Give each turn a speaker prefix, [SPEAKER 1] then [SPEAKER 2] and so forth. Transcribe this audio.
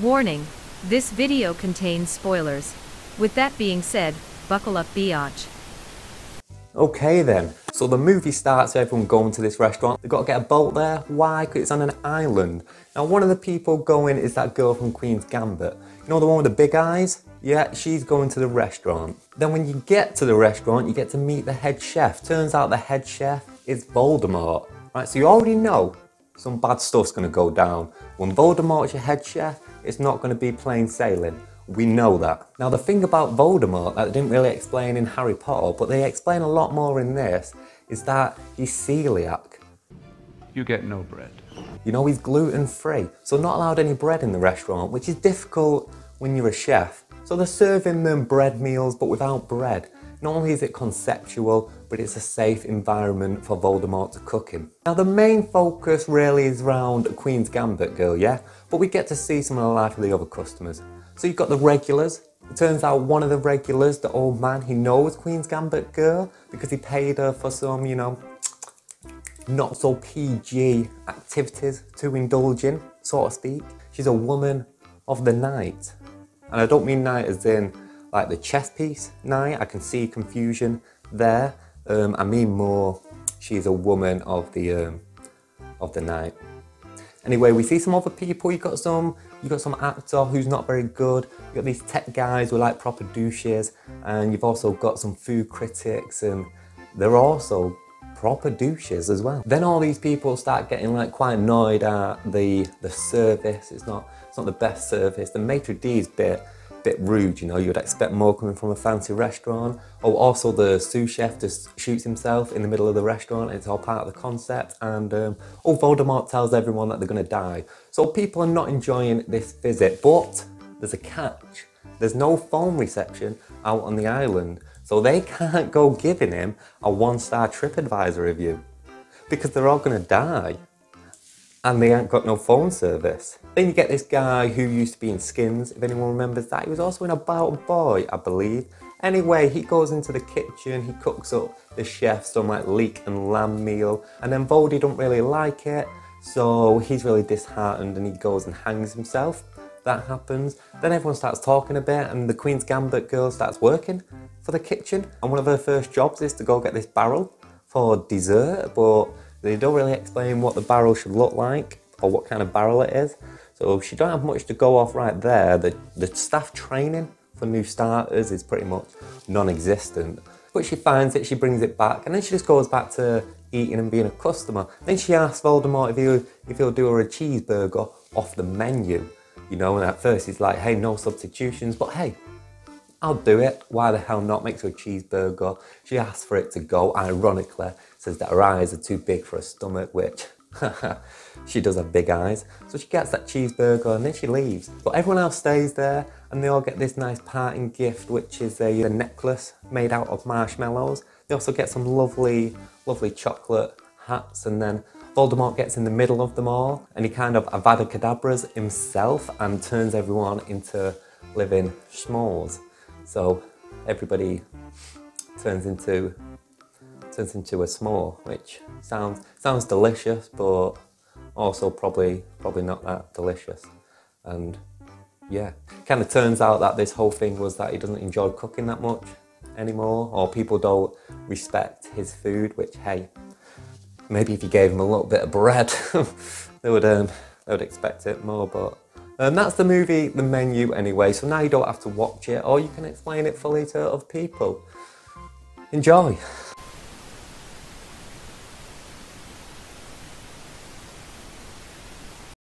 [SPEAKER 1] Warning, this video contains spoilers. With that being said, buckle up biatch.
[SPEAKER 2] Okay then, so the movie starts everyone going to this restaurant. They've got to get a boat there. Why? Because it's on an island. Now one of the people going is that girl from Queen's Gambit. You know the one with the big eyes? Yeah, she's going to the restaurant. Then when you get to the restaurant, you get to meet the head chef. Turns out the head chef is Voldemort. Right, so you already know some bad stuff's gonna go down. When Voldemort's your head chef, it's not gonna be plain sailing. We know that. Now the thing about Voldemort that they didn't really explain in Harry Potter, but they explain a lot more in this, is that he's celiac.
[SPEAKER 3] You get no bread.
[SPEAKER 2] You know, he's gluten free, so not allowed any bread in the restaurant, which is difficult when you're a chef. So they're serving them bread meals, but without bread. Not only is it conceptual, but it's a safe environment for Voldemort to cook in. Now the main focus really is around Queen's Gambit girl, yeah? But we get to see some of the life of the other customers. So you've got the regulars. It turns out one of the regulars, the old man, he knows Queen's Gambit girl because he paid her for some, you know, not so PG activities to indulge in, so to speak. She's a woman of the night. And I don't mean knight as in like the chess piece knight. I can see confusion there. Um, I mean more, she's a woman of the um, of the night. Anyway, we see some other people. You got some, you got some actor who's not very good. You got these tech guys who are like proper douches, and you've also got some food critics, and they're also proper douches as well. Then all these people start getting like quite annoyed at the the service. It's not it's not the best service. The maitre d's bit bit rude, you know, you'd expect more coming from a fancy restaurant. Oh, also the sous chef just shoots himself in the middle of the restaurant. It's all part of the concept. And um, oh, Voldemort tells everyone that they're to die. So people are not enjoying this visit, but there's a catch. There's no phone reception out on the island. So they can't go giving him a one-star TripAdvisor review because they're all to die and they ain't got no phone service. Then you get this guy who used to be in Skins, if anyone remembers that. He was also in About a Boy, I believe. Anyway, he goes into the kitchen, he cooks up the chef some like leek and lamb meal, and then Voldy don't really like it, so he's really disheartened and he goes and hangs himself. That happens. Then everyone starts talking a bit and the Queen's Gambit girl starts working for the kitchen. And one of her first jobs is to go get this barrel for dessert, but they don't really explain what the barrel should look like or what kind of barrel it is. So she don't have much to go off right there. The, the staff training for new starters is pretty much non-existent. But she finds it, she brings it back, and then she just goes back to eating and being a customer. Then she asks Voldemort if he'll, if he'll do her a cheeseburger off the menu. You know, and at first he's like, hey, no substitutions, but hey, I'll do it. Why the hell not? Makes her a cheeseburger. She asks for it to go, ironically, says that her eyes are too big for her stomach, which she does have big eyes. So she gets that cheeseburger and then she leaves. But everyone else stays there and they all get this nice parting gift, which is a, a necklace made out of marshmallows. They also get some lovely, lovely chocolate hats and then Voldemort gets in the middle of them all and he kind of Avada Kedavras himself and turns everyone into living s'mores. So everybody turns into turns into a s'more, which sounds sounds delicious, but also probably probably not that delicious. And yeah, kind of turns out that this whole thing was that he doesn't enjoy cooking that much anymore, or people don't respect his food. Which hey, maybe if you gave him a little bit of bread, they would um, they would expect it more. But and that's the movie, the menu anyway, so now you don't have to watch it or you can explain it fully to other people. Enjoy!